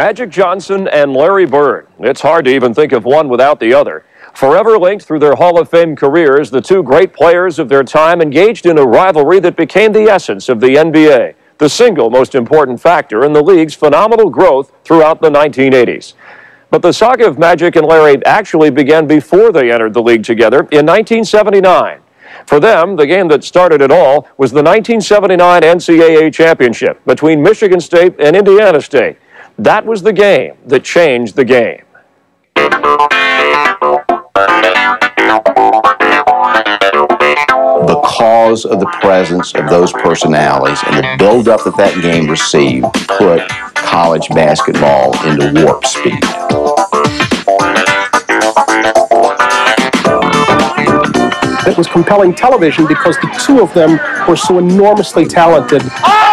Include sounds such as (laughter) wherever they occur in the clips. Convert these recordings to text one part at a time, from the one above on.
Magic Johnson and Larry Bird. It's hard to even think of one without the other. Forever linked through their Hall of Fame careers, the two great players of their time engaged in a rivalry that became the essence of the NBA, the single most important factor in the league's phenomenal growth throughout the 1980s. But the saga of Magic and Larry actually began before they entered the league together in 1979. For them, the game that started it all was the 1979 NCAA championship between Michigan State and Indiana State. That was the game that changed the game. Because of the presence of those personalities and the buildup that that game received put college basketball into warp speed. It was compelling television because the two of them were so enormously talented. Oh,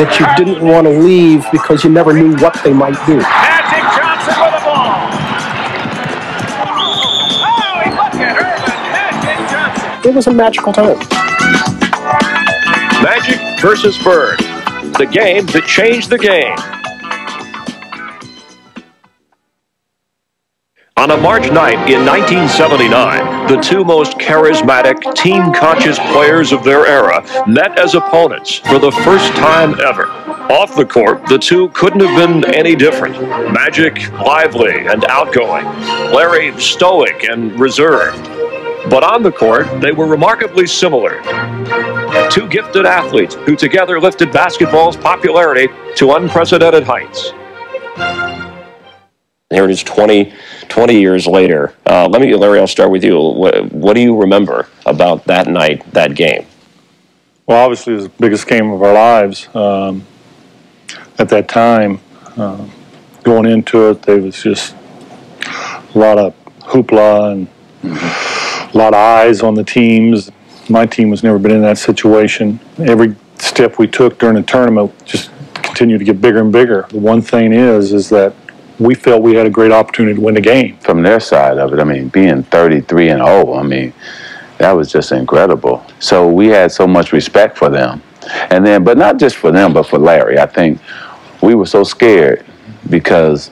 that you didn't want to leave because you never knew what they might do. Magic Johnson with the ball. Oh, he looked at Earvin. Magic Johnson. It was a magical time. Magic versus Bird. The game that changed the game. On a March night in 1979, the two most charismatic, team conscious players of their era met as opponents for the first time ever. Off the court, the two couldn't have been any different. Magic, lively and outgoing. Larry, stoic and reserved. But on the court, they were remarkably similar. Two gifted athletes who together lifted basketball's popularity to unprecedented heights. Here it is 20, 20 years later. Uh, let me, Larry, I'll start with you. What, what, do you remember about that night, that game? Well, obviously, it was the biggest game of our lives. Um, at that time, uh, going into it, there was just a lot of hoopla and a lot of eyes on the teams. My team was never been in that situation. Every step we took during the tournament just continued to get bigger and bigger. The one thing is, is that we felt we had a great opportunity to win the game. From their side of it, I mean, being 33 and 0, I mean, that was just incredible. So we had so much respect for them. And then, but not just for them, but for Larry. I think we were so scared because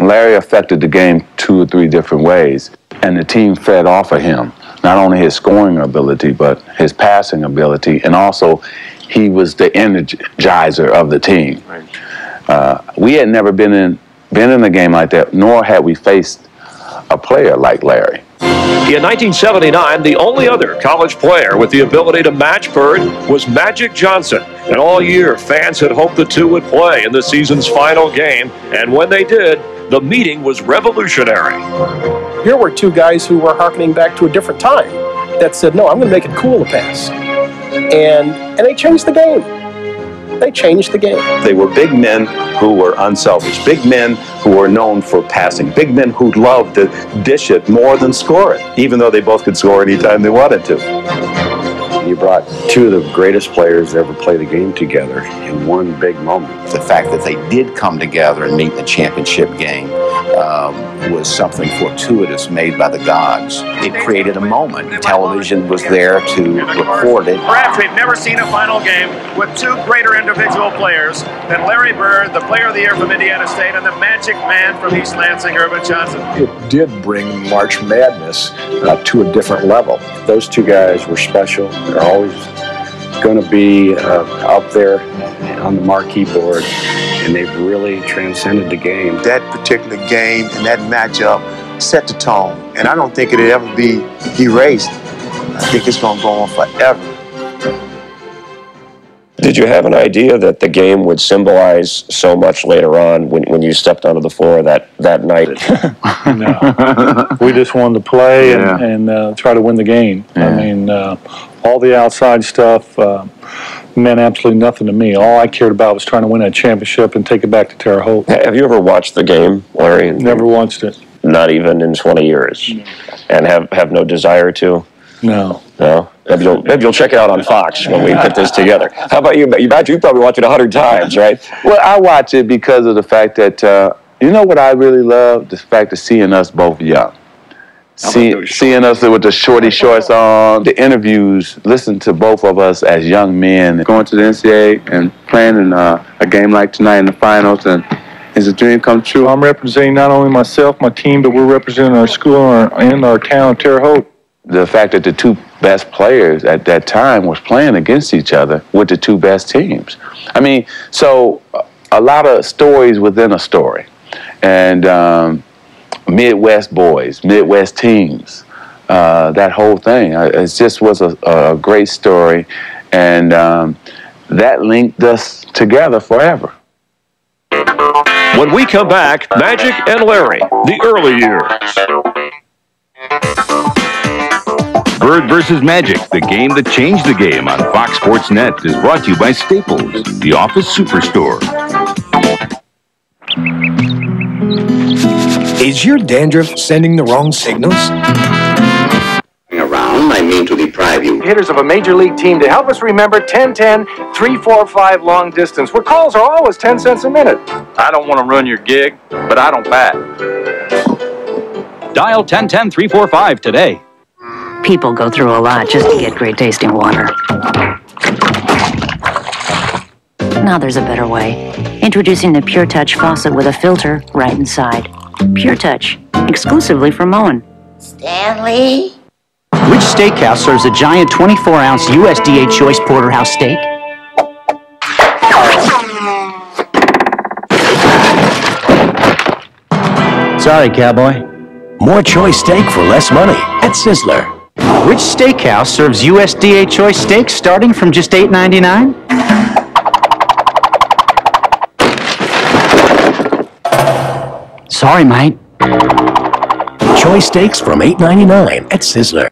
Larry affected the game two or three different ways, and the team fed off of him. Not only his scoring ability, but his passing ability, and also he was the energizer of the team. Right. Uh, we had never been in been in a game like that, nor had we faced a player like Larry. In 1979, the only other college player with the ability to match Bird was Magic Johnson. And all year, fans had hoped the two would play in the season's final game. And when they did, the meeting was revolutionary. Here were two guys who were harkening back to a different time that said, no, I'm going to make it cool to pass. And, and they changed the game they changed the game. They were big men who were unselfish, big men who were known for passing, big men who loved to dish it more than score it, even though they both could score anytime they wanted to. You brought two of the greatest players to ever play the game together in one big moment. The fact that they did come together and meet in the championship game um, was something fortuitous made by the gods. It created a moment. Television was there to record it. Perhaps we've never seen a final game with two greater individual players than Larry Bird, the player of the year from Indiana State, and the magic man from East Lansing, Earvin Johnson. It did bring March Madness uh, to a different level. Those two guys were special. They're always going to be uh, up there on the marquee board, and they've really transcended the game. That particular game and that matchup set the tone, and I don't think it'll ever be erased. I think it's going to go on forever. Did you have an idea that the game would symbolize so much later on when, when you stepped onto the floor that, that night? (laughs) no. We just wanted to play yeah. and, and uh, try to win the game. Yeah. I mean, uh, all the outside stuff uh, meant absolutely nothing to me. All I cared about was trying to win that championship and take it back to Terre Haute. Have you ever watched the game, Larry? Never watched it. Not even in 20 years? No. And have, have no desire to? No. No? Maybe you'll, maybe you'll check it out on Fox when we put this together. How about you? You, you probably watch it a hundred times, right? Well, I watch it because of the fact that, uh, you know what I really love? The fact of seeing us both young. See, seeing us with the shorty shorts on, the interviews, listen to both of us as young men going to the NCAA and playing in uh, a game like tonight in the finals, and is a dream come true. I'm representing not only myself, my team, but we're representing our school and our, and our town, Terre Haute. The fact that the two best players at that time was playing against each other with the two best teams. I mean, so a lot of stories within a story, and. Um, Midwest boys, Midwest teams, uh, that whole thing. It just was a, a great story, and um, that linked us together forever. When we come back, Magic and Larry, the early years. Bird versus Magic, the game that changed the game on Fox Sports Net, is brought to you by Staples, the office superstore. Is your dandruff sending the wrong signals? Around, I mean to deprive you. Hitters of a major league team to help us remember 1010 345 long distance, where calls are always 10 cents a minute. I don't want to run your gig, but I don't bat. Dial 1010 345 today. People go through a lot just to get great tasting water. Now there's a better way. Introducing the Pure Touch faucet with a filter right inside. Pure Touch, exclusively from Moen. Stanley? Which steakhouse serves a giant 24 ounce USDA choice porterhouse steak? Sorry, cowboy. More choice steak for less money at Sizzler. Which steakhouse serves USDA choice steaks starting from just $8.99? Sorry, mate. Choice steaks from $8.99 at Sizzler.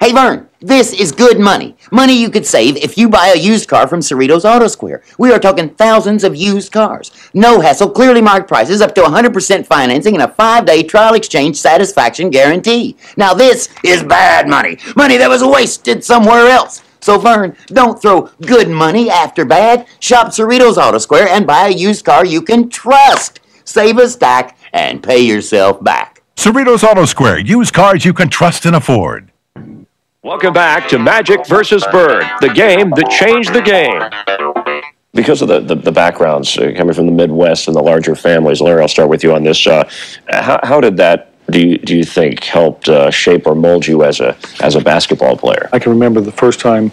Hey, Vern, this is good money. Money you could save if you buy a used car from Cerritos Auto Square. We are talking thousands of used cars. No hassle, clearly marked prices, up to 100% financing, and a five-day trial exchange satisfaction guarantee. Now this is bad money. Money that was wasted somewhere else. So, Vern, don't throw good money after bad. Shop Cerritos Auto Square and buy a used car you can trust. Save a stack and pay yourself back. Cerritos Auto Square. Use cars you can trust and afford. Welcome back to Magic versus Bird, the game that changed the game. Because of the, the, the backgrounds uh, coming from the Midwest and the larger families, Larry, I'll start with you on this. Uh, how, how did that, do you, do you think, helped uh, shape or mold you as a, as a basketball player? I can remember the first time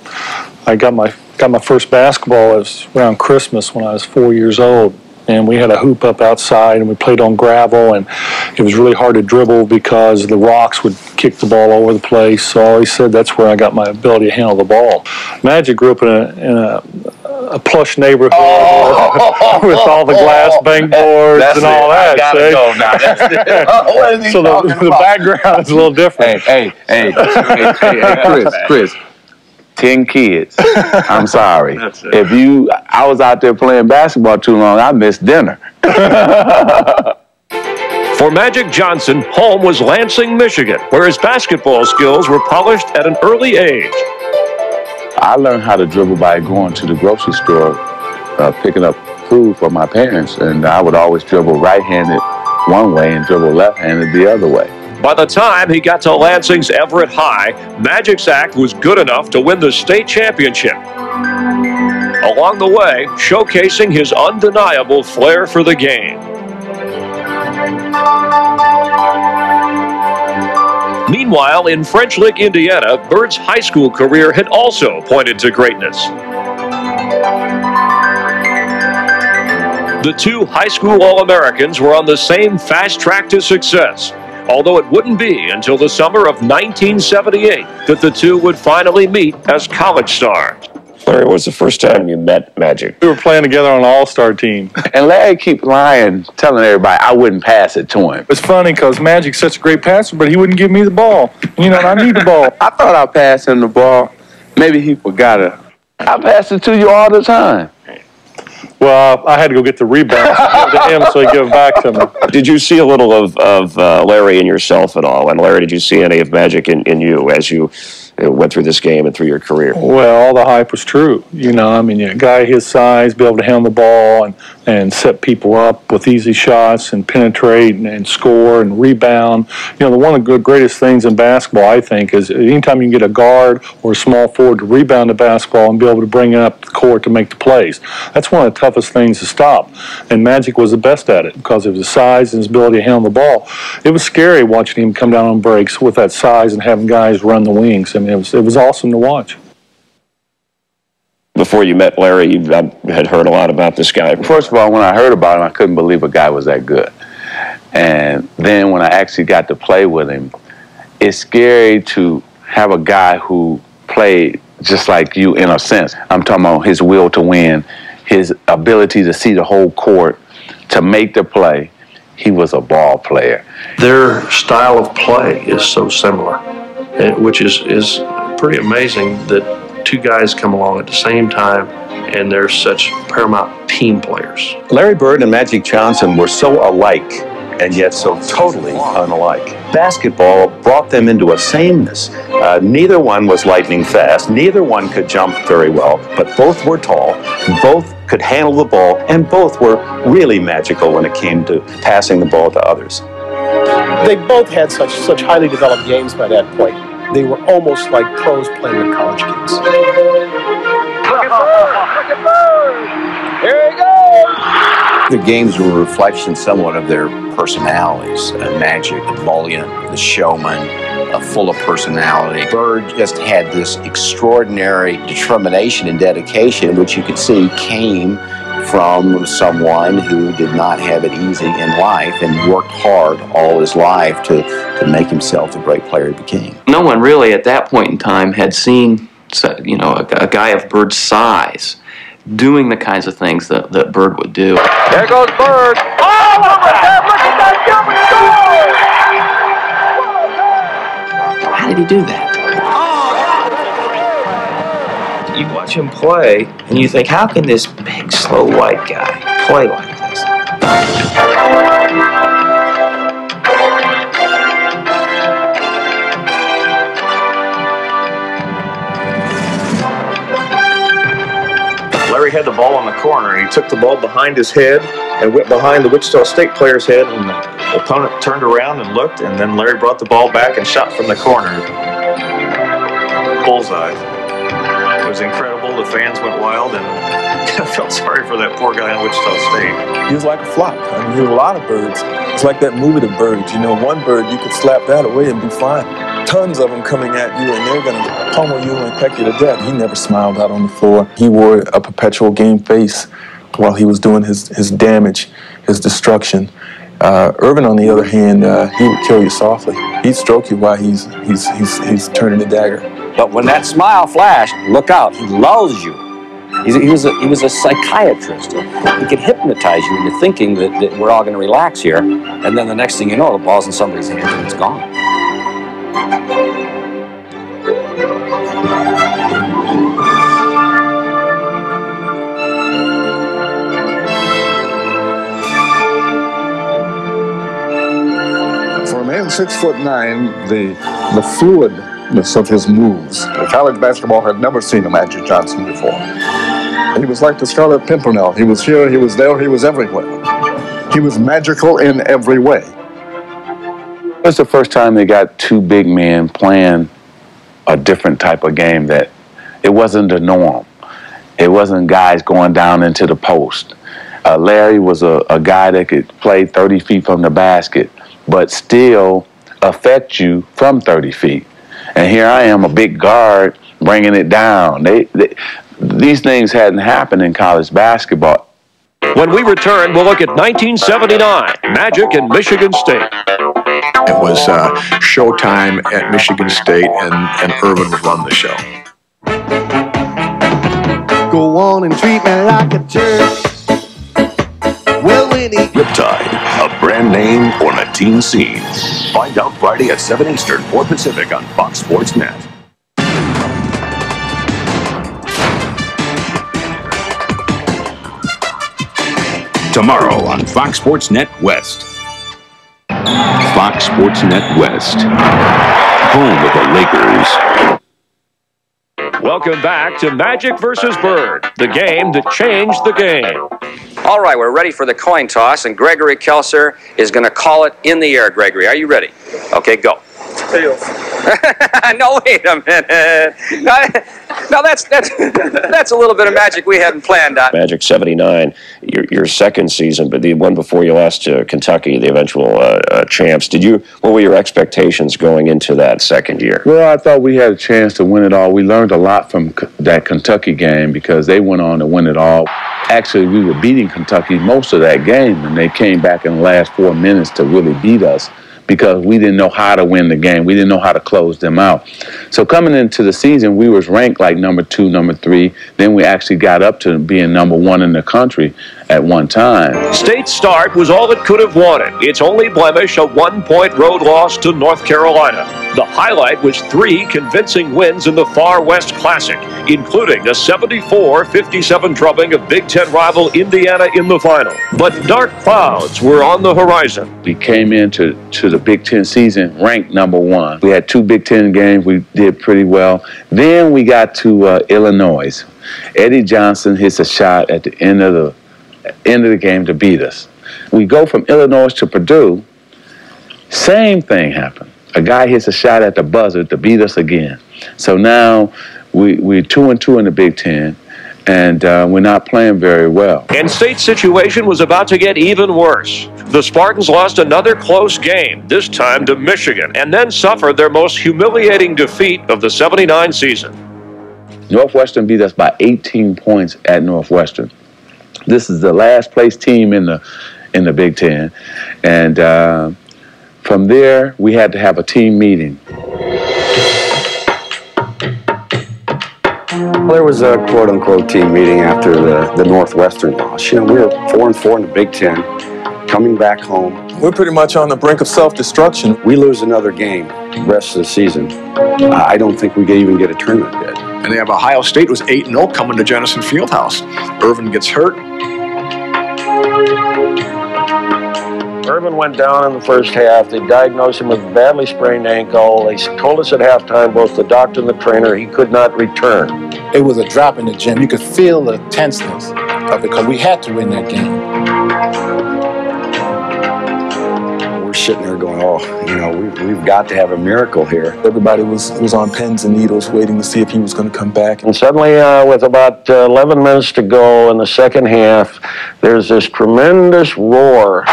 I got my, got my first basketball. It was around Christmas when I was four years old and we had a hoop up outside and we played on gravel and it was really hard to dribble because the rocks would kick the ball all over the place so I always said that's where I got my ability to handle the ball. Magic grew up in a, in a, a plush neighborhood oh, (laughs) with all the glass bank boards and all it. that. I gotta go now. That's it. (laughs) (laughs) so the, the background is a little different. Hey, hey, hey, hey, hey, hey Chris, Chris. 10 kids. I'm sorry. (laughs) If you, I was out there playing basketball too long, I missed dinner. (laughs) For Magic Johnson, home was Lansing, Michigan, where his basketball skills were polished at an early age. I learned how to dribble by going to the grocery store, uh, picking up food for my parents, and I would always dribble right-handed one way and dribble left-handed the other way. By the time he got to Lansing's Everett High, Magic's act was good enough to win the state championship. Along the way, showcasing his undeniable flair for the game. Meanwhile, in French Lick, Indiana, Bird's high school career had also pointed to greatness. The two high school All Americans were on the same fast track to success, although it wouldn't be until the summer of 1978 that the two would finally meet as college stars. Larry, what was the first time you met Magic? We were playing together on an all-star team. (laughs) And Larry keep lying, telling everybody I wouldn't pass it to him. It's funny because Magic's such a great passer, but he wouldn't give me the ball. You know, I need the ball. (laughs) I thought I passed him the ball. Maybe he forgot it. I pass it to you all the time. Well, I had to go get the rebound to him so he give it back to me. Did you see a little of, of uh, Larry in yourself at all? And Larry, did you see any of Magic in, in you as you Uh, went through this game and through your career? Well, all the hype was true. You know, I mean, a guy his size, be able to handle the ball and, and set people up with easy shots and penetrate and, and score and rebound. You know, the one of the greatest things in basketball, I think, is anytime you can get a guard or a small forward to rebound the basketball and be able to bring it up the court to make the plays. That's one of the toughest things to stop. And Magic was the best at it because of his size and his ability to handle the ball. It was scary watching him come down on breaks with that size and having guys run the wings. Mean, it was, it was awesome to watch. Before you met Larry, you had heard a lot about this guy. First of all, when I heard about him, I couldn't believe a guy was that good. And then when I actually got to play with him, it's scary to have a guy who played just like you in a sense. I'm talking about his will to win, his ability to see the whole court, to make the play. He was a ball player. Their style of play is so similar, which is, is pretty amazing that two guys come along at the same time and they're such paramount team players. Larry Bird and Magic Johnson were so alike and yet so totally unalike. Basketball brought them into a sameness. Uh, neither one was lightning fast, neither one could jump very well, but both were tall, both could handle the ball, and both were really magical when it came to passing the ball to others. They both had such such highly developed games by that point. They were almost like pros playing with college kids. Here he goes! The games were a reflection somewhat of their personalities. Uh, Magic, ebullient, the showman, uh, full of personality. Bird just had this extraordinary determination and dedication, which you could see came from someone who did not have it easy in life and worked hard all his life to, to make himself the great player he became. No one really at that point in time had seen, you know, a, a guy of Bird's size doing the kinds of things that, that Bird would do. There goes Bird. Oh, look at that! Look at that jumping! How did he do that? You watch him play, and you think, how can this big, slow white guy play like this? Larry had the ball on the corner, and he took the ball behind his head and went behind the Wichita State player's head, and the opponent turned around and looked, and then Larry brought the ball back and shot from the corner. Bullseye. It was incredible. The fans went wild, and (laughs) I felt sorry for that poor guy in Wichita State. He was like a flock. I mean, he was a lot of birds. It's like that movie, The Birds. You know, one bird, you could slap that away and be fine. Tons of them coming at you, and they're going to pummel you and peck you to death. He never smiled out on the floor. He wore a perpetual game face while he was doing his, his damage, his destruction. Uh, Earvin, on the other hand, uh, he would kill you softly. He'd stroke you while he's, he's, he's, he's turning the dagger. But when that smile flashed, look out, he lulls you. He's, he, was a, he was a psychiatrist. He could hypnotize you into thinking that, that we're all going to relax here, and then the next thing you know, the ball's in somebody's hands and it's gone. Six foot nine, the the fluidness of his moves, the college basketball had never seen a Magic Johnson before. He was like the Scarlet Pimpernel. He was here, he was there, he was everywhere. He was magical in every way. It was the first time they got two big men playing a different type of game that it wasn't the norm. It wasn't guys going down into the post. Uh, Larry was a, a guy that could play 30 feet from the basket, but still affect you from 30 feet. And here I am, a big guard, bringing it down. They, they, these things hadn't happened in college basketball. When we return, we'll look at 1979 Magic and Michigan State. It was uh, showtime at Michigan State, and, and Earvin would run the show. Go on and treat me like a jerk. Winnie. Riptide, a brand name on a teen scene. Find out Friday at 7 Eastern, 4 Pacific on Fox Sports Net. Tomorrow on Fox Sports Net West. Fox Sports Net West, home of the Lakers. Welcome back to Magic versus Bird, the game that changed the game. All right, we're ready for the coin toss, and Gregory Kelser is going to call it in the air. Gregory, are you ready? Okay, go. (laughs) no, wait a minute. No, no, that's that's that's a little bit of magic we hadn't planned on. Magic 79, your, your second season, but the one before you lost to Kentucky, the eventual uh, uh, champs. Did you? What were your expectations going into that second year? Well, I thought we had a chance to win it all. We learned a lot from K- that Kentucky game because they went on to win it all. Actually, we were beating Kentucky most of that game, and they came back in the last four minutes to really beat us because we didn't know how to win the game. We didn't know how to close them out. So coming into the season, we was ranked like number two, number three. Then we actually got up to being number one in the country at one time. State start was all it could have wanted. Its only blemish, a one-point road loss to North Carolina. The highlight was three convincing wins in the Far West Classic, including a 74-57 drubbing of Big Ten rival Indiana in the final. But dark clouds were on the horizon. We came into to the Big Ten season ranked number one. We had two Big Ten games. We did pretty well. Then we got to uh, Illinois. Eddie Johnson hits a shot at the end of the end of the game to beat us. We go from Illinois to Purdue. Same thing happened. A guy hits a shot at the buzzer to beat us again. So now we we're two and two in the Big Ten, and uh, we're not playing very well. And State's situation was about to get even worse. The Spartans lost another close game, this time to Michigan, and then suffered their most humiliating defeat of the 79 season. Northwestern beat us by 18 points at Northwestern. This is the last place team in the in the Big Ten, and uh, from there we had to have a team meeting. There was a quote unquote team meeting after the, the Northwestern loss. You know, we were four and four in the Big Ten, coming back home. We're pretty much on the brink of self-destruction. We lose another game the rest of the season. I don't think we could even get a tournament bid. And they have Ohio State was 8 0 coming to Jennison Fieldhouse. Earvin gets hurt. Earvin went down in the first half. They diagnosed him with a badly sprained ankle. They told us at halftime, both the doctor and the trainer, he could not return. It was a drop in the gym. You could feel the tenseness of it because we had to win that game. Sitting there going, oh, you know, we, we've got to have a miracle here. Everybody was was on pins and needles waiting to see if he was going to come back. And suddenly, uh, with about uh, 11 minutes to go in the second half, there's this tremendous roar.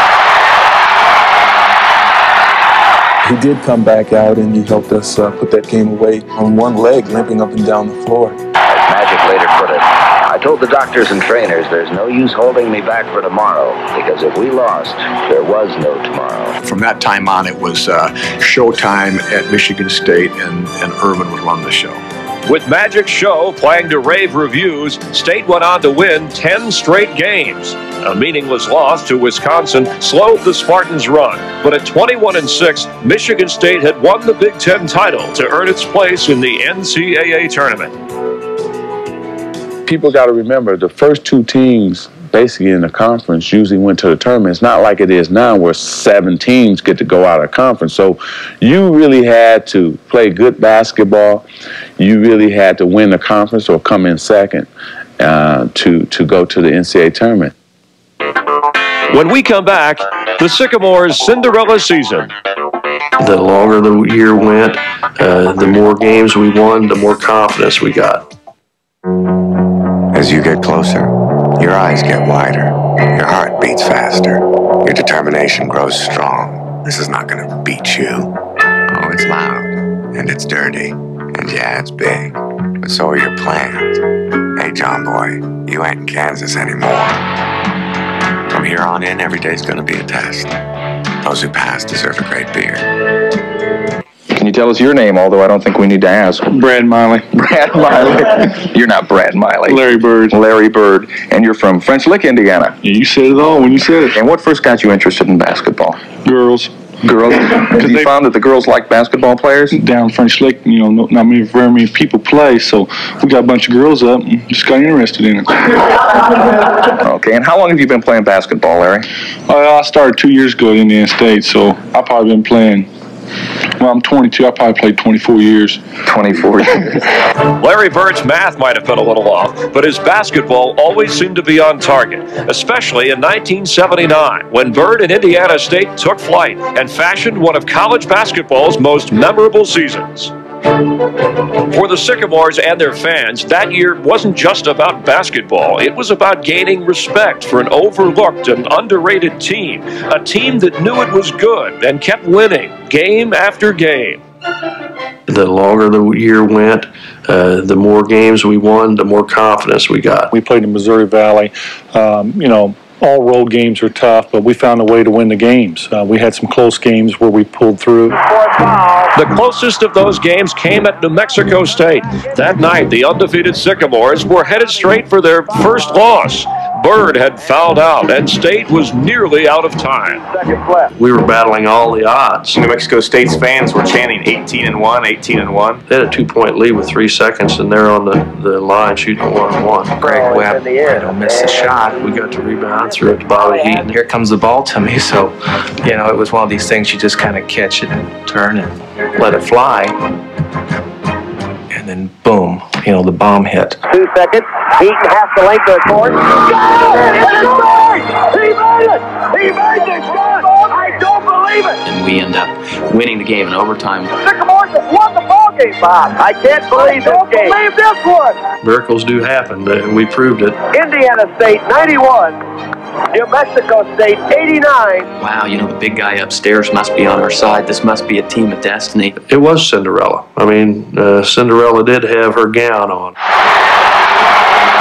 He did come back out and he helped us uh, put that game away on one leg, limping up and down the floor. Told the doctors and trainers there's no use holding me back for tomorrow because if we lost, there was no tomorrow. From that time on, it was uh, showtime at Michigan State, and, and Earvin would run the show. With Magic Show playing to rave reviews, State went on to win 10 straight games. A meaningless loss to Wisconsin slowed the Spartans' run, but at 21 and 6, Michigan State had won the Big Ten title to earn its place in the NCAA tournament. People got to remember the first two teams basically in the conference usually went to the tournament. It's not like it is now where seven teams get to go out of conference. So you really had to play good basketball. You really had to win the conference or come in second uh, to, to go to the NCAA tournament. When we come back, the Sycamores' Cinderella season. The longer the year went, uh, the more games we won, the more confidence we got. As you get closer, your eyes get wider, your heart beats faster, your determination grows strong. This is not to beat you. Oh, it's loud, and it's dirty, and yeah, it's big, but so are your plans. Hey, John Boy, you ain't in Kansas anymore. From here on in, every day's to be a test. Those who pass deserve a great beer. You tell us your name? Although I don't think we need to ask. Brad Miley. (laughs) Brad Miley. you're not Brad Miley. Larry Bird. Larry Bird. And you're from French Lick, Indiana. Yeah, you said it all when you said it. And what first got you interested in basketball? Girls. Girls? (laughs) Because you found that the girls like basketball players? Down French Lick, you know, not many, very many people play, so we got a bunch of girls up and just got interested in it. (laughs) Okay, and how long have you been playing basketball, Larry? Uh, I started two years ago at Indiana State, so I've probably been playing Well, I'm 22. I probably played 24 years. 24 years. (laughs) Larry Bird's math might have been a little off, but his basketball always seemed to be on target, especially in 1979 when Bird and Indiana State took flight and fashioned one of college basketball's most memorable seasons. For the Sycamores and their fans, that year wasn't just about basketball. It was about gaining respect for an overlooked and underrated team, a team that knew it was good and kept winning game after game. The longer the year went, uh, the more games we won, the more confidence we got. We played in Missouri Valley. Um, you know, all road games are tough, but we found a way to win the games. Uh, we had some close games where we pulled through. The closest of those games came at New Mexico State. That night, the undefeated Sycamores were headed straight for their first loss. Bird had fouled out, and State was nearly out of time. We were battling all the odds. New Mexico State's fans were chanting 18 and 1, 18 and 1. They had a two point lead with three seconds, and they're on the, the line shooting one and one. Greg Webb, you know, miss the shot. We got to rebound, threw it to Bobby Heat. And here comes the ball to me. So, you know, it was one of these things you just kind of catch it and turn and let it fly. And then boom, you know, the bomb hit. Two seconds. Heaton half the length of the court. He made it! He made this shot! I don't believe it! And we end up winning the game in overtime. Sycamores have won the ball game, Bob. I can't believe this game. believe this one. Miracles do happen, and we proved it. Indiana State 91. New Mexico State 89. Wow, you know, the big guy upstairs must be on our side. This must be a team of destiny. It was Cinderella. I mean, uh, Cinderella did have her gown on.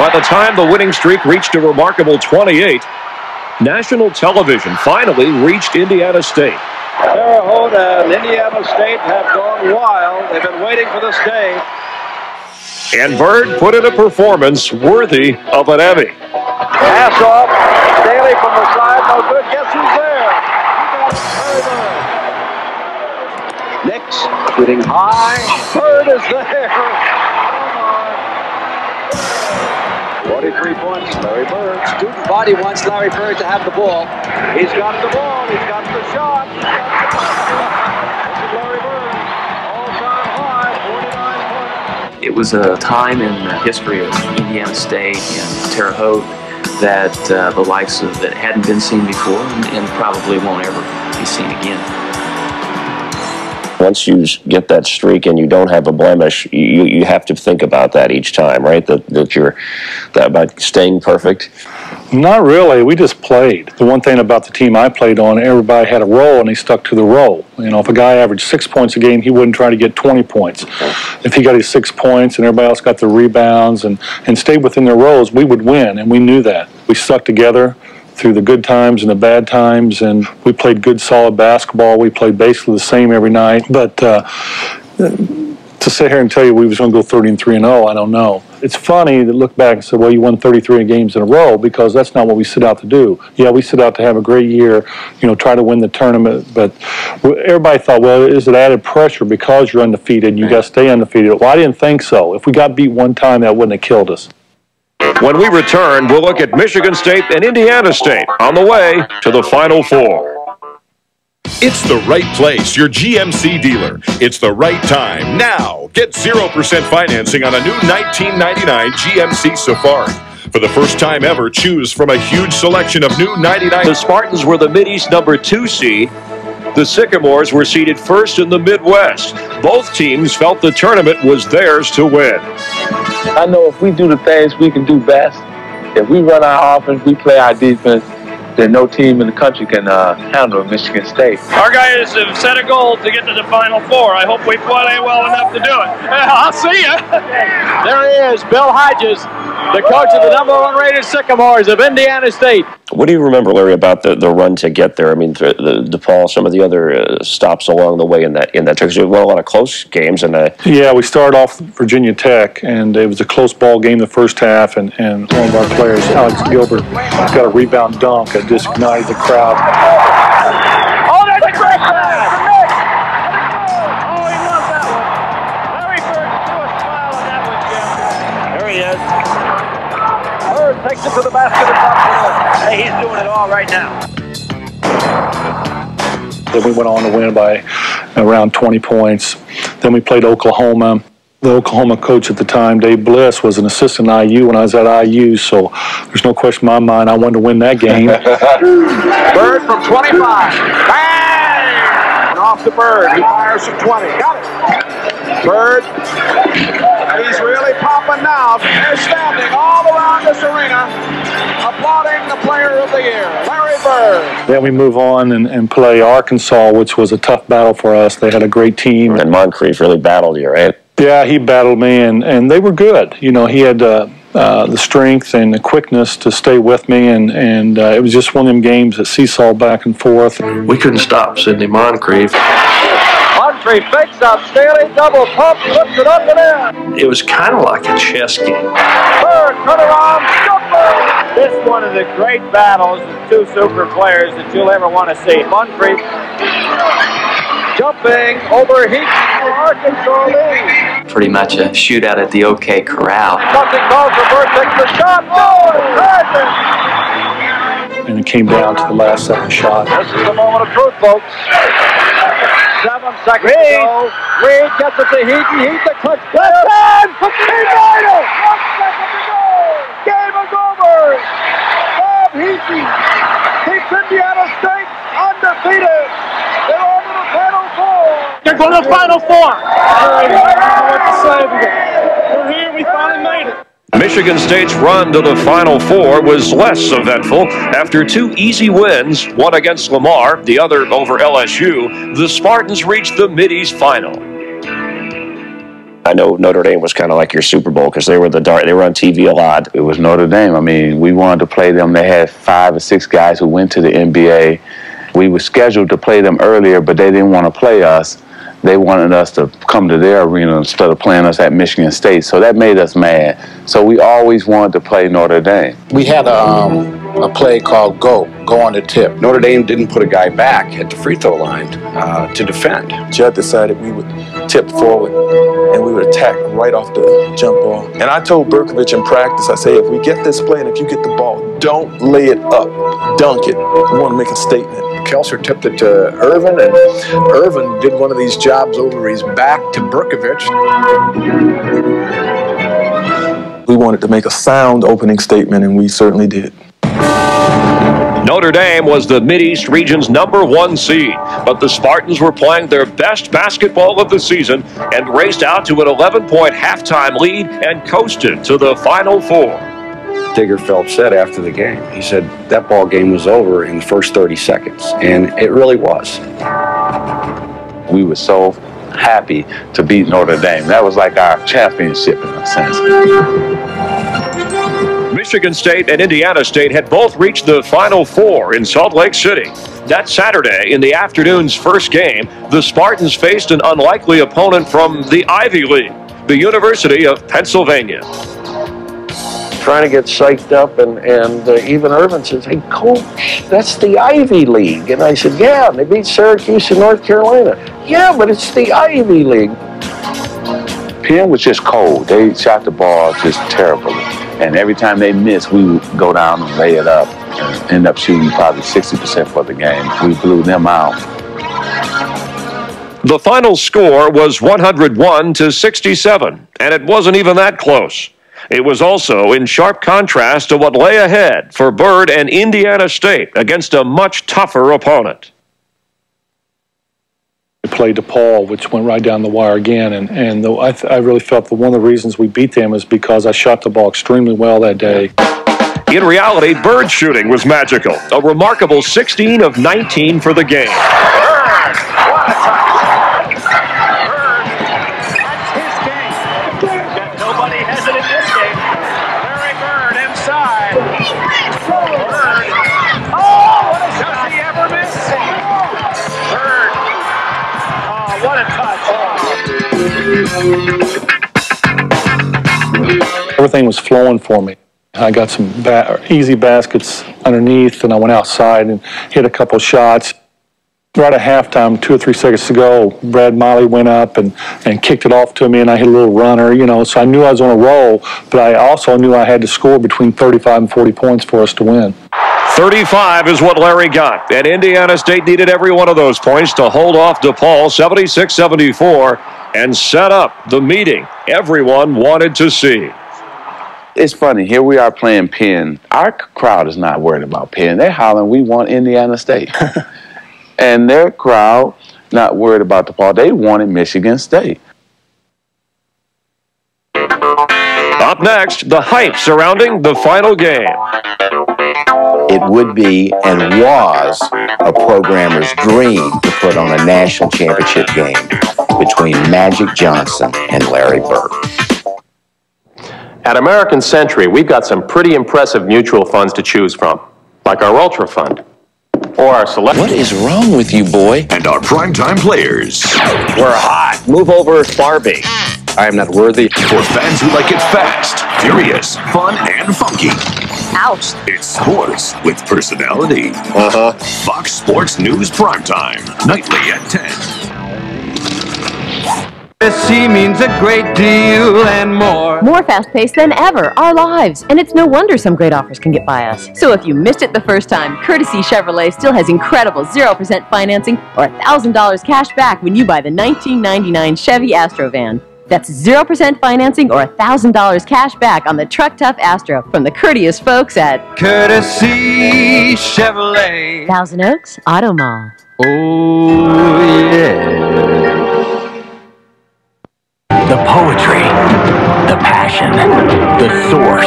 By the time the winning streak reached a remarkable 28, national television finally reached Indiana State. Terre Haute and Indiana State have gone wild. They've been waiting for this day. And Bird put in a performance worthy of an Emmy. Pass off. Daly from the side. No good. Guess who's there? Nicks shooting high. Bird is there. 43 points, Larry Bird. Student body wants Larry Bird to have the ball. He's got the ball. He's got the shot. He's got the This is Larry Bird. All-time high, 49 points. It was a time in the history of Indiana State and Terre Haute that uh, the likes of that hadn't been seen before and, and probably won't ever be seen again. Once you get that streak and you don't have a blemish, you, you have to think about that each time, right? That, that you're that about staying perfect. Not really. We just played. The one thing about the team I played on, everybody had a role and they stuck to the role. You know, if a guy averaged six points a game, he wouldn't try to get 20 points. If he got his six points and everybody else got the rebounds and, and stayed within their roles, we would win, and we knew that. We stuck together through the good times and the bad times, and we played good, solid basketball. We played basically the same every night, but uh, to sit here and tell you we was going to go 30 and 3 and 0, I don't know. It's funny to look back and say, well, you won 33 games in a row because that's not what we set out to do. Yeah, we set out to have a great year, you know, try to win the tournament, but everybody thought, well, is it added pressure because you're undefeated and you got to stay undefeated? Well, I didn't think so. If we got beat one time, that wouldn't have killed us. When we return, we'll look at Michigan State and Indiana State on the way to the Final Four. It's the right place, your GMC dealer. It's the right time. Now, get 0% financing on a new 1999 GMC Safari. For the first time ever, choose from a huge selection of new 99. The Spartans were the Mideast number two seed. The Sycamores were seeded first in the Midwest. Both teams felt the tournament was theirs to win. I know if we do the things we can do best, if we run our offense, we play our defense, then no team in the country can uh, handle Michigan State. Our guys have set a goal to get to the Final Four. I hope we play well enough to do it. (laughs) I'll see you. There he is, Bill Hodges, the coach of the number one rated Sycamores of Indiana State. What do you remember, Larry, about the, the run to get there? I mean, the, the DePaul, some of the other uh, stops along the way in that in that trip. We won a lot of close games, and uh, Yeah, we started off Virginia Tech, and it was a close ball game the first half, and, and one of our players, Alex Gilbert, got a rebound dunk that just ignited the crowd. Takes it to the basket and drops it in. Hey, he's doing it all right now. Then we went on to win by around 20 points. Then we played Oklahoma. The Oklahoma coach at the time, Dave Bliss, was an assistant at IU when I was at IU, so there's no question in my mind I wanted to win that game. (laughs) Bird from 25. Bang! And off the bird. He fires from 20. Got it. Bird. He's really popping now. They're standing all around this of the year, Larry Bird. Then we move on and, and play Arkansas, which was a tough battle for us. They had a great team. And Moncrief really battled you, right? Yeah, he battled me, and, and they were good. You know, he had uh, uh, the strength and the quickness to stay with me, and, and uh, it was just one of them games that seesaw back and forth. We couldn't stop Sidney Moncrief. Moncrief fakes out Staley, double pump, flips it up and in. It was kind of like a chess game. Bird, turn around, jumper. This is one of the great battles of two super players that you'll ever want to see. Moncrief jumping over Heat for Arkansas lead. Pretty much a shootout at the OK Corral. Something calls for Bird, takes the shot, oh, it. And it came down to the last second shot. This is the moment of truth, folks. Seven seconds Reed. to go. Reed gets it to Heaton. Heat the clutch player. He made it! One second to go. Game is over. Bob Heaton keeps Indiana State undefeated. They're on to the Final Four. They're going to the Final Four. I don't know what to say. We're here. We finally made it. Michigan State's run to the Final Four was less eventful. After two easy wins, one against Lamar, the other over LSU, the Spartans reached the Mid-East Final. I know Notre Dame was kind of like your Super Bowl because they were the dark. They were on TV a lot. It was Notre Dame. I mean, we wanted to play them. They had five or six guys who went to the NBA. We were scheduled to play them earlier, but they didn't want to play us. They wanted us to come to their arena instead of playing us at Michigan State. So that made us mad. So we always wanted to play Notre Dame. We had a, um, a play called Go, Go on the tip. Notre Dame didn't put a guy back at the free throw line uh, to defend. Jud decided we would tip forward and we would attack right off the jump ball. And I told Brkovich in practice, I say, if we get this play and if you get the ball, don't lay it up, dunk it. We want to make a statement. Kelser tipped it to Earvin, and Earvin did one of these jobs over his back to Brkovich. We wanted to make a sound opening statement, and we certainly did. Notre Dame was the Mideast region's number one seed, but the Spartans were playing their best basketball of the season and raced out to an 11 point halftime lead and coasted to the Final Four. Digger Phelps said after the game, he said that ball game was over in the first 30 seconds, and it really was. We were so happy to beat Notre Dame. That was like our championship in a sense. Michigan State and Indiana State had both reached the Final Four in Salt Lake City. That Saturday, in the afternoon's first game, the Spartans faced an unlikely opponent from the Ivy League, the University of Pennsylvania. Trying to get psyched up, and, and uh, even Earvin says, Hey, coach, that's the Ivy League. And I said, Yeah, and they beat Syracuse and North Carolina. Yeah, but it's the Ivy League. Penn was just cold. They shot the ball just terribly. And every time they missed, we would go down and lay it up and end up shooting probably 60% for the game. We blew them out. The final score was 101 to 67, and it wasn't even that close. It was also in sharp contrast to what lay ahead for Bird and Indiana State against a much tougher opponent. We played DePaul, which went right down the wire again, and and the, I, th- I really felt that one of the reasons we beat them is because I shot the ball extremely well that day. In reality, Bird shooting was magical. A remarkable 16 of 19 for the game. Everything was flowing for me. I got some ba- easy baskets underneath, and I went outside and hit a couple shots. Right at halftime, two or three seconds to go, Brad Miley went up and, and kicked it off to me, and I hit a little runner, you know. So I knew I was on a roll, but I also knew I had to score between 35 and 40 points for us to win. 35 is what Larry got, and Indiana State needed every one of those points to hold off DePaul 76 74 and set up the meeting everyone wanted to see. It's funny. Here we are playing Penn. Our crowd is not worried about Penn. They're hollering, "We want Indiana State," (laughs) and their crowd not worried about DePaul. They wanted Michigan State. Up next, the hype surrounding the final game. It would be and was a programmer's dream to put on a national championship game between Magic Johnson and Larry Bird. At American Century, we've got some pretty impressive mutual funds to choose from, like our Ultra Fund or our Select. What is wrong with you, boy? And our primetime players. We're hot. Move over, Barbie. I am not worthy. For fans who like it fast, furious, fun, and funky. Ouch. It's sports with personality. Uh huh. Fox Sports News Primetime, nightly at 10. She means a great deal and more. More fast-paced than ever, our lives. And it's no wonder some great offers can get by us. So if you missed it the first time, Courtesy Chevrolet still has incredible 0% financing or $1,000 cash back when you buy the 1999 Chevy Astro van. That's 0% financing or $1,000 cash back on the Truck Tough Astro from the courteous folks at Courtesy Chevrolet. Thousand Oaks Auto Mall. Oh, yeah. The poetry, the passion, the source.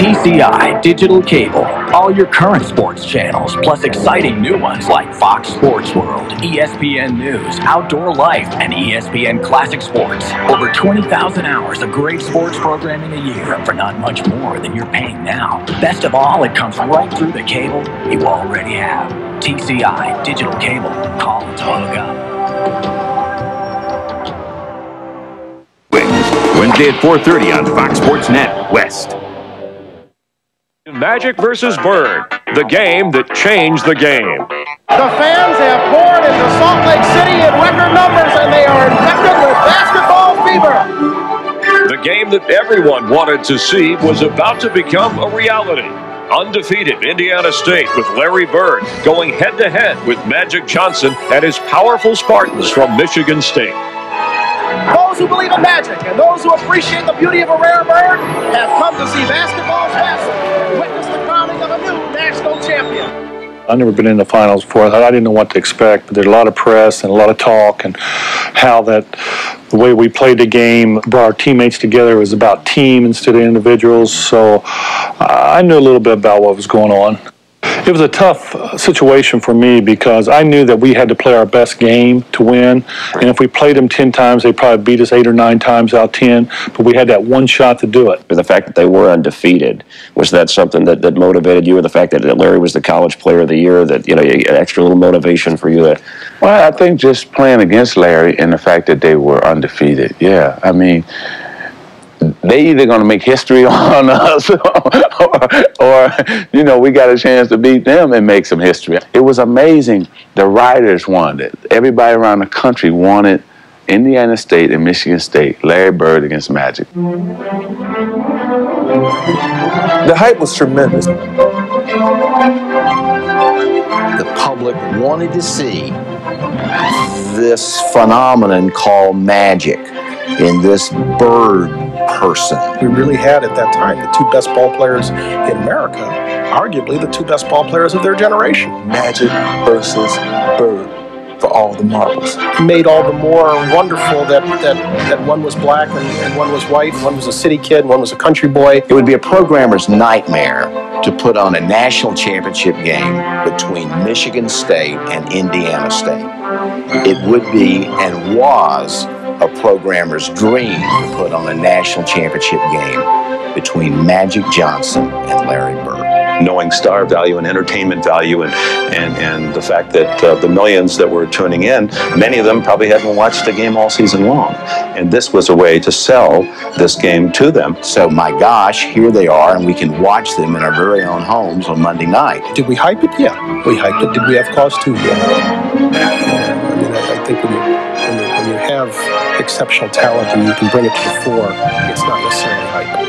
TCI Digital Cable. All your current sports channels, plus exciting new ones like Fox Sports World, ESPN News, Outdoor Life, and ESPN Classic Sports. Over 20,000 hours of great sports programming a year for not much more than you're paying now. Best of all, it comes right through the cable you already have. TCI Digital Cable. Call to hook up. Wednesday at 4.30 on Fox Sports Net West. Magic versus Bird, the game that changed the game. The fans have poured into Salt Lake City in record numbers, and they are infected with basketball fever. The game that everyone wanted to see was about to become a reality. Undefeated Indiana State with Larry Bird going head to head with Magic Johnson and his powerful Spartans from Michigan State. Those who believe in magic and those who appreciate the beauty of a rare bird have come to see basketball's best witness the crowning of a new national champion. I've never been in the finals before. I didn't know what to expect, but there's a lot of press and a lot of talk, and how that the way we played the game brought our teammates together was about team instead of individuals. So I knew a little bit about what was going on. It was a tough uh, situation for me because I knew that we had to play our best game to win. And if we played them 10 times, they'd probably beat us eight or nine times out 10. But we had that one shot to do it. The fact that they were undefeated, was that something that, that motivated you, or the fact that that Larry was the college player of the year, that, you know, you- extra little motivation for you to. Well, I think just playing against Larry and the fact that they were undefeated. Yeah, I mean, they either going to make history (laughs) on us or, or, you know, we got a chance to beat them and make some history. It was amazing. The writers wanted it. Everybody around the country wanted Indiana State and Michigan State, Larry Bird against Magic. The hype was tremendous. The public wanted to see this phenomenon called magic in this bird person. We really had at that time the two best ball players in America, arguably the two best ball players of their generation. Magic versus Bird for all the marbles. Made all the more wonderful that that, that one was black and, and one was white, one was a city kid, one was a country boy. It would be a programmer's nightmare to put on a national championship game between Michigan State and Indiana State. It would be and was a programmer's dream to put on a national championship game between Magic Johnson and Larry Bird. knowing star value and entertainment value and and, and the fact that uh, the millions that were tuning in, many of them probably hadn't watched the game all season long. And this was a way to sell this game to them. So my gosh, here they are, and we can watch them in our very own homes on Monday night. Did we hype it? Yeah, we hyped it. Did we have cause to? Yeah. I mean, I, I think when you, have exceptional talent and you can bring it to the fore, it's not necessarily hype.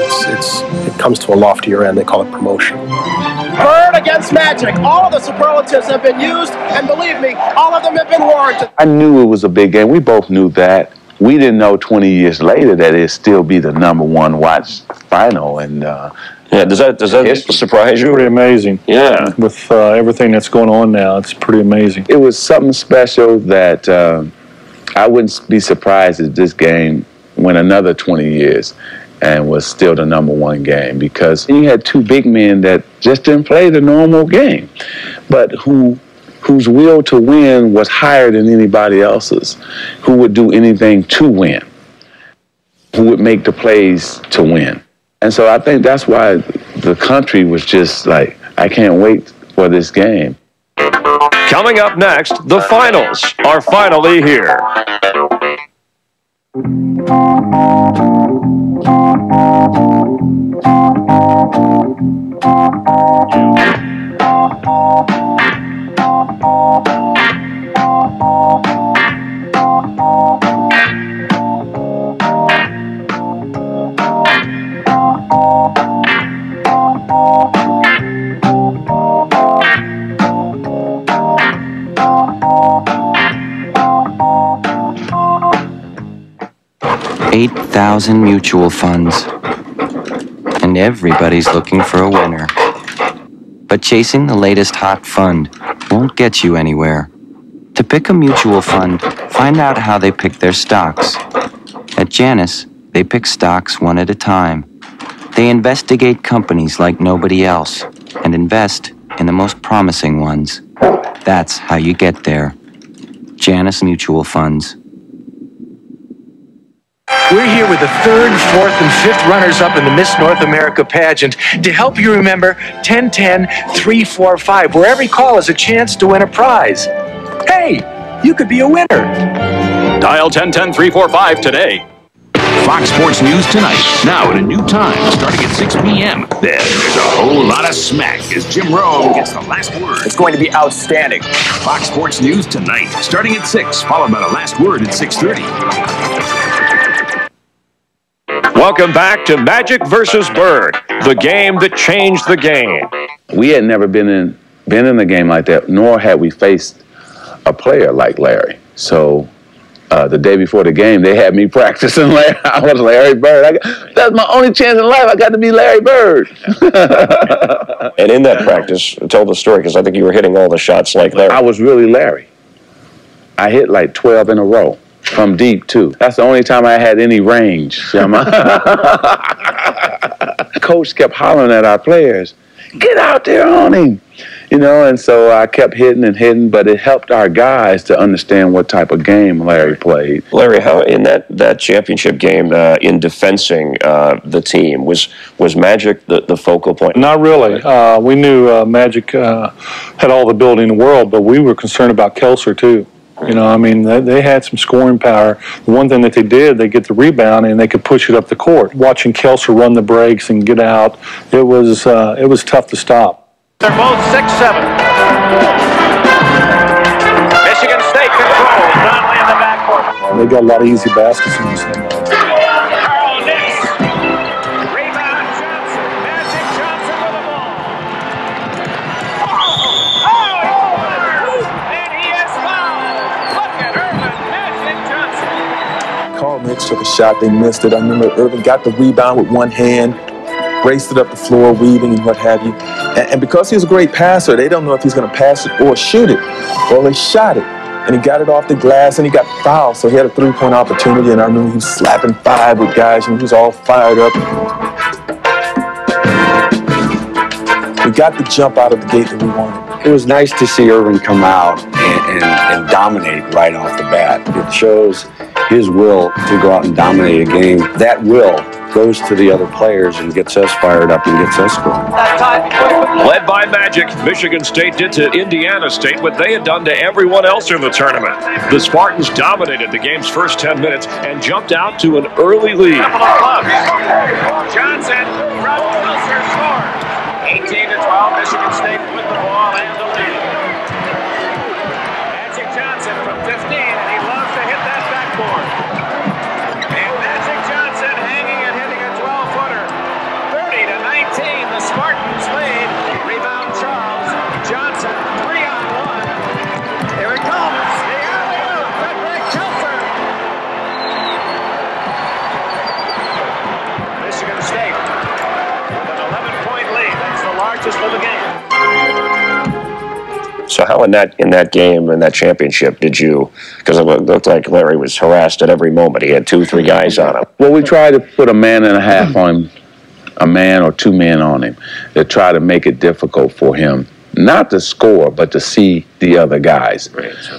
It's, it's it comes to a loftier end. They call it promotion. Bird against Magic. All of the superlatives have been used, and believe me, all of them have been warranted. I knew it was a big game. We both knew that. We didn't know 20 years later that it'd still be the number one watch final. And uh, yeah, does that does that surprise you? Pretty amazing. Yeah. With uh, everything that's going on now, it's pretty amazing. it was something special that uh, I wouldn't be surprised if this game went another 20 years and was still the number one game because you had two big men that just didn't play the normal game, but who whose will to win was higher than anybody else's, who would do anything to win, who would make the plays to win. And so I think that's why the country was just like, I can't wait for this game. Coming up next, the finals are finally here. You. 8,000 mutual funds. And everybody's looking for a winner. But chasing the latest hot fund won't get you anywhere. To pick a mutual fund, find out how they pick their stocks. At Janus, they pick stocks one at a time. They investigate companies like nobody else and invest in the most promising ones. That's how you get there. Janus Mutual Funds. We're here with the third, fourth, and fifth runners up in the Miss North America pageant to help you remember 1010 345, where every call is a chance to win a prize. Hey, you could be a winner. Dial 1010 345 today. Fox Sports News tonight, now at a new time, starting at 6 p.m. Then there's a whole lot of smack as Jim Rome gets the last word. It's going to be outstanding. Fox Sports News tonight, starting at 6, followed by the last word at 6.30. Welcome back to Magic versus Bird, the game that changed the game. We had never been in been in a game like that, nor had we faced a player like Larry. So uh, the day before the game, they had me (laughs) practicing. Larry. I was Larry Bird. I got, that's my only chance in life. I got to be Larry Bird. (laughs) And in that practice, tell the story because I think you were hitting all the shots like Larry. I was really Larry. I hit like 12 in a row from deep too. That's the only time I had any range. (laughs) Coach kept hollering at our players, "Get out there on him!" You know, and so I kept hitting and hitting, but it helped our guys to understand what type of game Larry played. Larry, how in that, that championship game uh, in defending uh, the team was was Magic the, the focal point? Not really. Uh, we knew uh, Magic uh, had all the ability in the world, but we were concerned about Kelser too. You know, I mean, they, they had some scoring power. The one thing that they did, they get the rebound and they could push it up the court. Watching Kelser run the breaks and get out, it was uh, it was tough to stop. They're both 6'7". Michigan State controls Donnelly in the backcourt. They got a lot of easy baskets in this game. Took a shot. They missed it. I remember Earvin got the rebound with one hand, raced it up the floor, weaving and what have you. And, and because he's a great passer, they don't know if he's going to pass it or shoot it. Well, they shot it. And he got it off the glass and he got fouled. So he had a three point opportunity. And I remember he was slapping five with guys and he was all fired up. We got the jump out of the gate that we wanted. It was nice to see Earvin come out and, and, and dominate right off the bat. It shows his will to go out and dominate a game. That will goes to the other players and gets us fired up and gets us going. Led by Magic, Michigan State did to Indiana State what they had done to everyone else in the tournament. The Spartans dominated the game's first 10 minutes and jumped out to an early lead. Johnson from Kelser scores. 18 to 12, Michigan State So how in that in that game in that championship did you? Because it looked like Larry was harassed at every moment. He had two, three guys on him. Well, we tried to put a man and a half (clears throat) on him, a man or two men on him, to try to make it difficult for him not to score, but to see the other guys.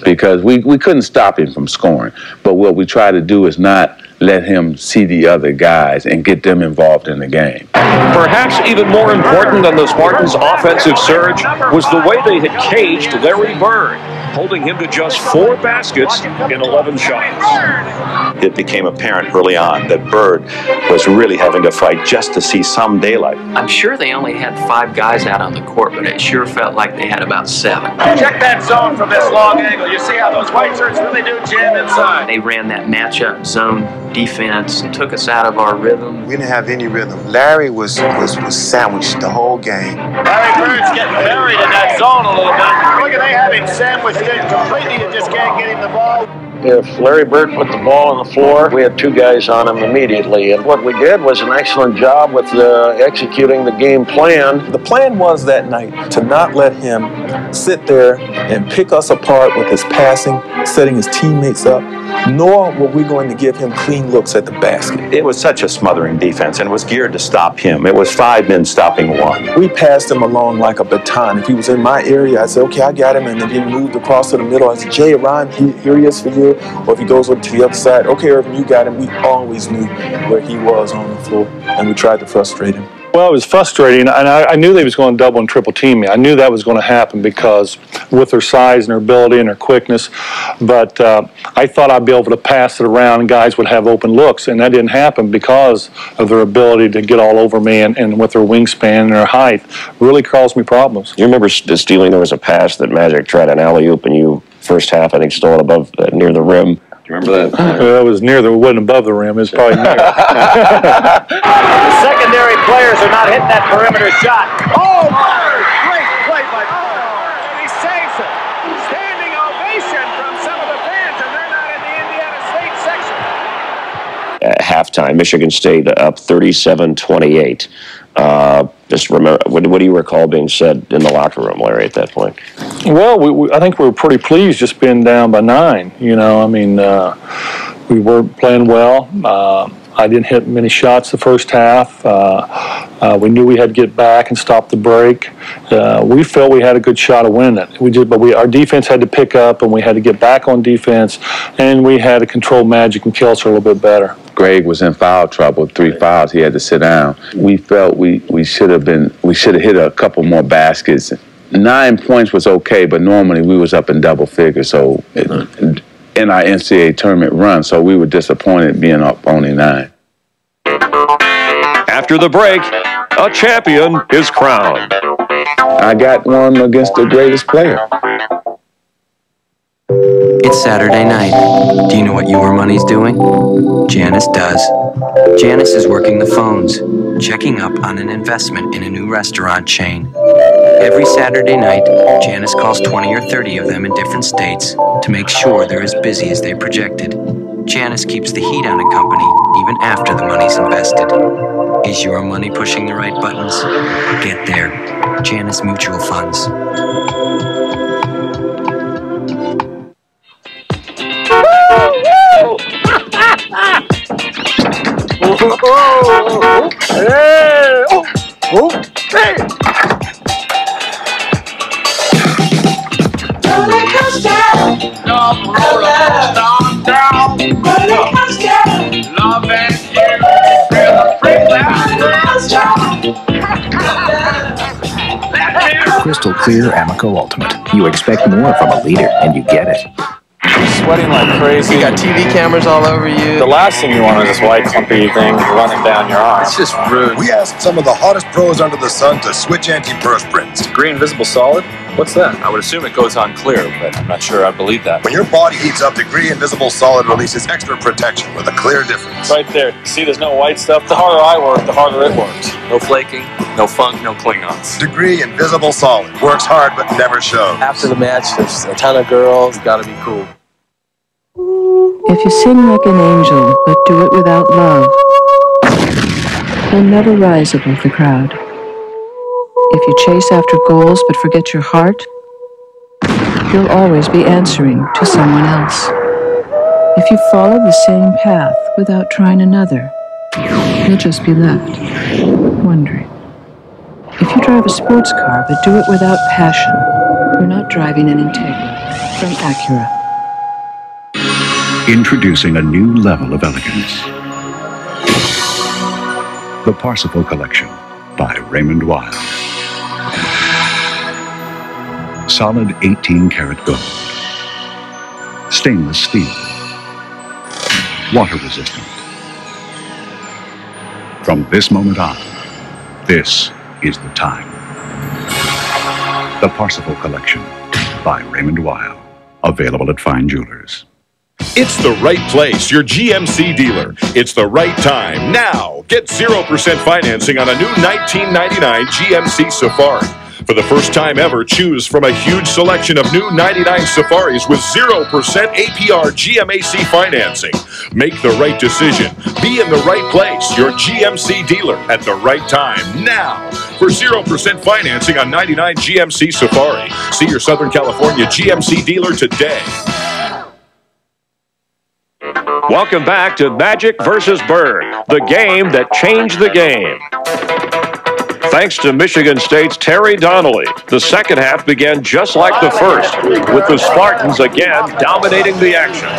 Because we, we couldn't stop him from scoring. But what we try to do is not let him see the other guys and get them involved in the game. Perhaps even more important than the Spartans' offensive surge was the way they had caged Larry Bird, holding him to just four baskets in 11 shots. It became apparent early on that Bird was really having to fight just to see some daylight. I'm sure they only had five guys out on the court, but it sure felt like they had about seven. Check that zone from this long angle. You see how those white shirts really do jam inside. They ran that matchup zone defense, and took us out of our rhythm. We didn't have any rhythm. Larry was was, was sandwiched the whole game. Larry Bird's getting buried in that zone a little bit. Look at they have him sandwiched in completely. You just can't get him the ball. If Larry Bird put the ball on the floor, we had two guys on him immediately. And what we did was an excellent job with uh, executing the game plan. The plan was that night to not let him sit there and pick us apart with his passing, setting his teammates up, nor were we going to give him clean looks at the basket. It was such a smothering defense and it was geared to stop him. It was five men stopping one. We passed him along like a baton. If he was in my area, I said, okay, I got him. And then he moved across to the middle. I said, Jay, Ryan, here he is for you. Or if he goes over to the other side, okay, Earvin, you got him. We always knew where he was on the floor, and we tried to frustrate him. Well, it was frustrating, and I, I knew they was going to double and triple team me. I knew that was going to happen because with their size and their ability and their quickness, but uh, I thought I'd be able to pass it around and guys would have open looks, and that didn't happen because of their ability to get all over me and, and with their wingspan and their height really caused me problems. You remember st- stealing? There was a pass that Magic tried an alley oop, and you first half I think stole it above uh, near the rim. Do you remember that? (laughs) Uh, it was near the, it wasn't above the rim. It's probably near. The (laughs) secondary players are not hitting that perimeter shot. Oh, Bird! Great play by Bird. And he saves it. Standing ovation from some of the fans, and they're not in the Indiana State section. at halftime. Michigan State up 37-28. Uh, just remember, what, what do you recall being said in the locker room, Larry, at that point? Well, we, we, I think we were pretty pleased just being down by nine. You know, I mean, uh, we were playing well. Uh, I didn't hit many shots the first half. Uh, uh, we knew we had to get back and stop the break. Uh, we felt we had a good shot of winning it. We did, but we our defense had to pick up, and we had to get back on defense, and we had to control Magic and Kelser a little bit better. Greg was in foul trouble, three fouls. He had to sit down. We felt we, we should have been we should have hit a couple more baskets. Nine points was okay, but normally we was up in double figures. So it, in our NCAA tournament run, so we were disappointed being up only nine. After the break, a champion is crowned. I got one against the greatest player. It's Saturday night. Do you know what your money's doing? Janus does. Janus is working the phones, checking up on an investment in a new restaurant chain. Every Saturday night, Janus calls 20 or 30 of them in different states to make sure they're as busy as they projected. Janus keeps the heat on a company even after the money's invested. Is your money pushing the right buttons? Get there. Janus Mutual Funds. Crystal Clear Amico Ultimate. You expect more from a leader, and you get it. Sweating like crazy. You got TV cameras all over you. The last thing you want is this white clumpy thing running down your arm. It's just rude. We asked some of the hottest pros under the sun to switch antiperspirants. Degree invisible solid? What's that? I would assume it goes on clear, but I'm not sure I believe that. When your body heats up, the Degree Invisible Solid releases extra protection with a clear difference. Right there. See, there's no white stuff. The harder I work, the harder it works. No flaking, no funk, no Klingons. Degree Invisible Solid works hard but never shows. After the match, there's a ton of girls. Gotta be cool. If you sing like an angel, but do it without love, you'll never rise above the crowd. If you chase after goals but forget your heart, you'll always be answering to someone else. If you follow the same path without trying another, you'll just be left wondering. If you drive a sports car but do it without passion, you're not driving an Integra from Acura. Introducing a new level of elegance. The Parsifal Collection by Raymond Weil. Solid 18 karat gold. Stainless steel. Water resistant. From this moment on, this is the time. The Parsifal Collection by Raymond Weil. Available at fine jewelers. It's the right place, your GMC dealer. It's the right time. Now, get 0% financing on a new 1999 GMC Safari. For the first time ever, choose from a huge selection of new 99 Safaris with 0% APR GMAC financing. Make the right decision. Be in the right place, your GMC dealer at the right time. Now, for 0% financing on 99 GMC Safari. See your Southern California GMC dealer today. Welcome back to Magic versus Bird, the game that changed the game. Thanks to Michigan State's Terry Donnelly, the second half began just like the first, with the Spartans again dominating the action.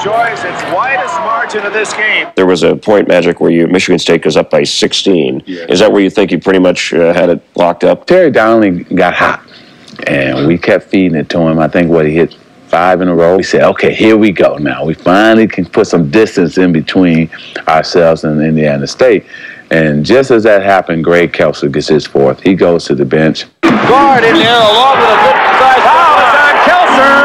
Enjoys its widest margin of this game. There was a point, Magic, where you Michigan State goes up by 16. Is that where you think you pretty much uh, had it locked up? Terry Donnelly got hot, and we kept feeding it to him. I think what he hit five in a row. We said, okay, here we go now. We finally can put some distance in between ourselves and Indiana State. And just as that happened, Greg Kelser gets his fourth. He goes to the bench. Guard in there along with a good size foul. It's on Kelser.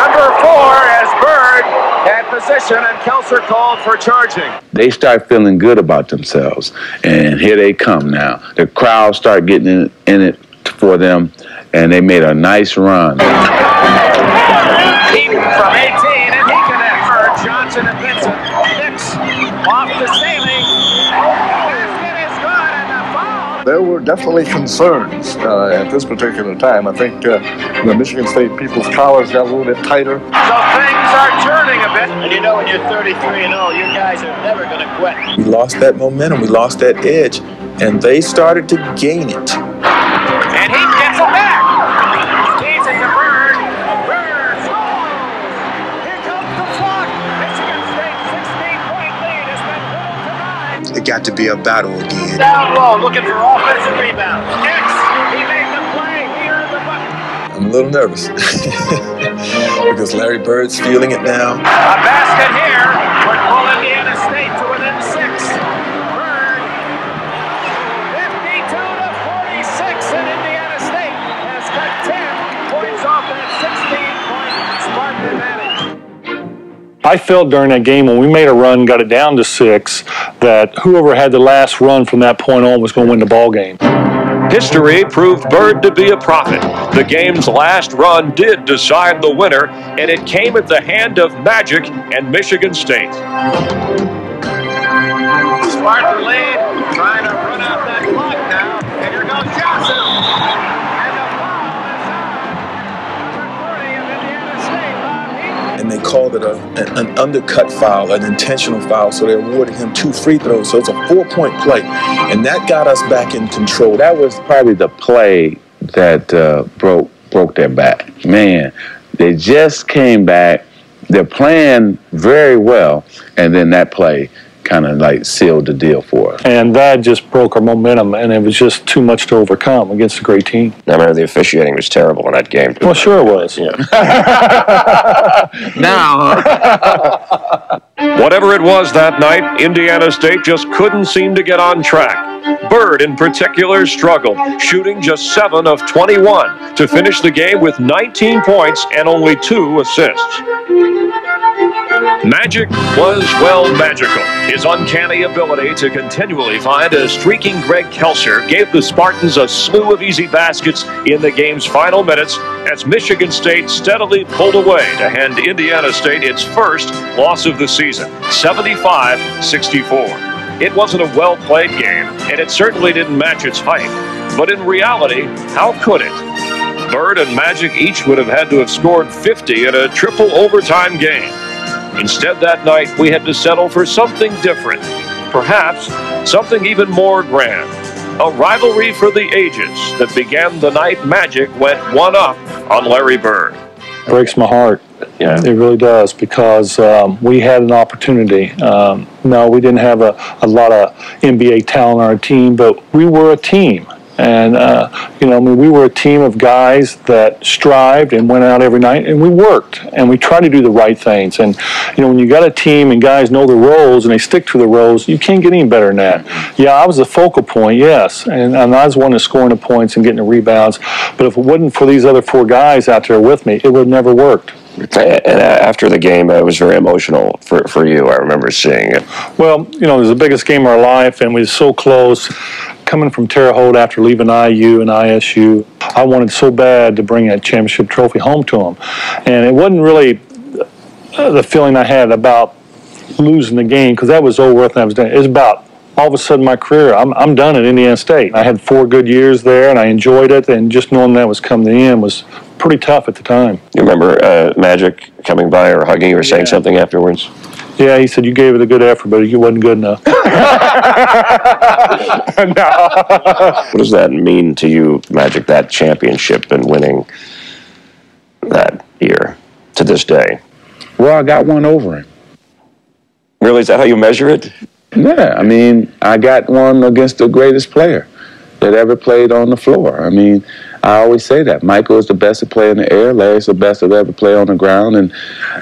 Number four as Bird had position and Kelser called for charging. They start feeling good about themselves. And here they come now. The crowd start getting in, in it for them, and they made a nice run. There were definitely concerns uh, at this particular time. I think uh, the Michigan State people's collars got a little bit tighter. So things are turning a bit. And you know when you're 33 and 0, you guys are never going to quit. We lost that momentum, we lost that edge, and they started to gain it. It got to be a battle again. Down low, looking for offensive rebounds. X, he made the play. He earned the bucket. I'm a little nervous (laughs) because Larry Bird's feeling it now. A basket here I felt during that game when we made a run, got it down to six, that whoever had the last run from that point on was going to win the ball game. History proved Bird to be a prophet. The game's last run did decide the winner, and it came at the hand of Magic and Michigan State. Spartan lead, And they called it a, an, an undercut foul, an intentional foul, so they awarded him two free throws. So it's a four point play. And that got us back in control. That was probably the play that uh, broke broke their back. Man, they just came back. They're playing very well, and then that play kind of like sealed the deal for us. And that just broke our momentum, and it was just too much to overcome against a great team. I remember the officiating was terrible in that game. Well, sure it was. Yeah. (laughs) now, (laughs) whatever it was that night, Indiana State just couldn't seem to get on track. Bird, in particular, struggled, shooting just 7 of 21 to finish the game with 19 points and only two assists. Magic was, well, magical. His uncanny ability to continually find a streaking Greg Kelser gave the Spartans a slew of easy baskets in the game's final minutes as Michigan State steadily pulled away to hand Indiana State its first loss of the season, 75 64. It wasn't a well played game, and it certainly didn't match its hype. But in reality, how could it? Bird and Magic each would have had to have scored 50 in a triple overtime game. Instead, that night, we had to settle for something different. Perhaps something even more grand. A rivalry for the ages that began the night Magic went one up on Larry Bird. breaks my heart. Yeah. It really does because um, we had an opportunity. Um, no, we didn't have a, a lot of NBA talent on our team, but we were a team. And, uh, you know, I mean, we were a team of guys that strived and went out every night and we worked and we tried to do the right things. And, you know, when you got a team and guys know the roles and they stick to the roles, you can't get any better than that. Yeah, I was the focal point, yes. And, and I was one of scoring the points and getting the rebounds. But if it wasn't for these other four guys out there with me, it would have never worked. And after the game, it was very emotional for, for you. I remember seeing it. Well, you know, it was the biggest game of our life, and we were so close. Coming from Terre Haute after leaving IU and ISU, I wanted so bad to bring that championship trophy home to them. And it wasn't really uh, the feeling I had about losing the game, because that was over with and I was done. It was about all of a sudden my career, I'm, I'm done at Indiana State. I had four good years there, and I enjoyed it, and just knowing that was coming to the end was pretty tough at the time. You remember uh, Magic coming by or hugging you or saying something afterwards? Yeah, he said, you gave it a good effort, but you wasn't good enough. (laughs) (laughs) What does that mean to you, Magic, that championship and winning that year to this day? Well, I got one over him. Really? Is that how you measure it? Yeah, I mean, I got one against the greatest player that ever played on the floor. I mean, I always say that. Michael is the best to play in the air. Larry's the best to ever play on the ground. And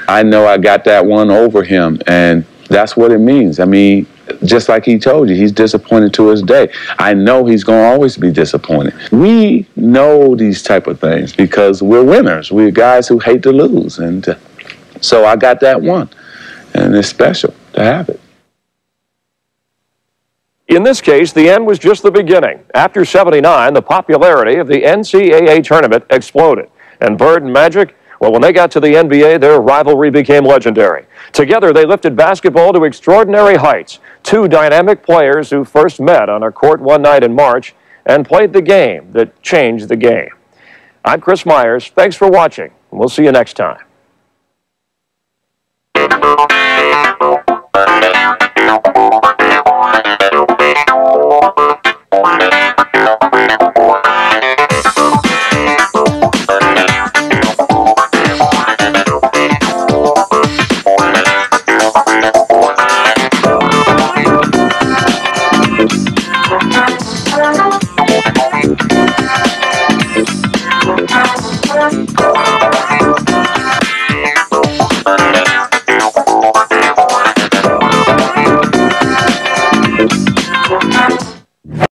I know I got that one over him. And that's what it means. I mean, just like he told you, he's disappointed to his day. I know he's going to always be disappointed. We know these type of things because we're winners. We're guys who hate to lose. And so I got that one. And it's special to have it. In this case, the end was just the beginning. After 79, the popularity of the NCAA tournament exploded. And Bird and Magic, well, when they got to the NBA, their rivalry became legendary. Together, they lifted basketball to extraordinary heights. Two dynamic players who first met on a court one night in March and played the game that changed the game. I'm Chris Myers. Thanks for watching. We'll see you next time.